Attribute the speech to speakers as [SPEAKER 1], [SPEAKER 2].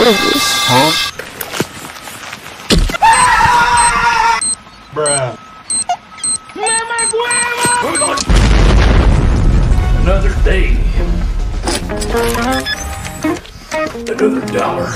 [SPEAKER 1] What is this?
[SPEAKER 2] Huh?
[SPEAKER 3] Bruh.
[SPEAKER 4] Another day. Another dollar.